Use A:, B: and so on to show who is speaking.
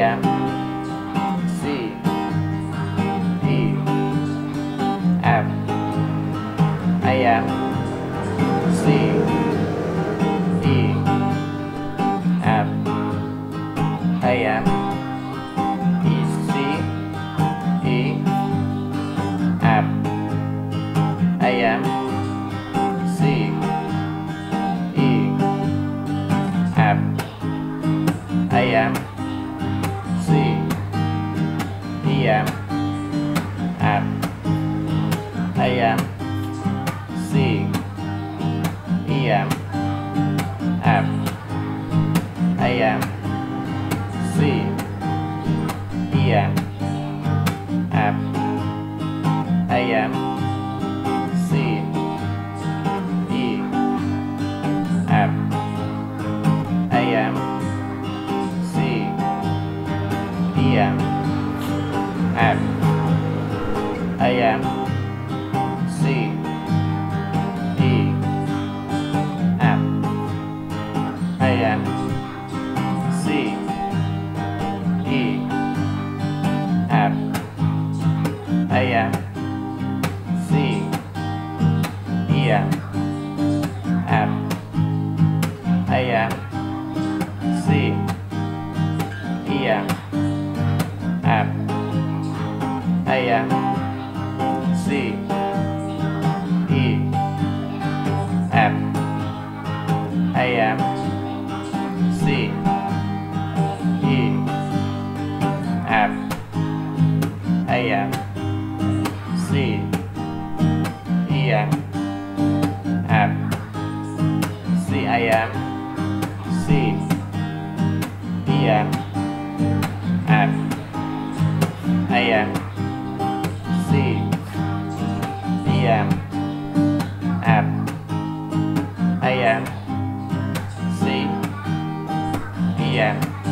A: am C. E. F. I am C. E. F. I am E. C. E. F. I am C. E. F. I am um, um, AM, C, EM, F, AM, C, EM, F, AM, C, E, F, AM, C, EM. M A M C E M A M Am C. E. F. I am C. E. F. I am C. E M. F. C I am C. E M PM,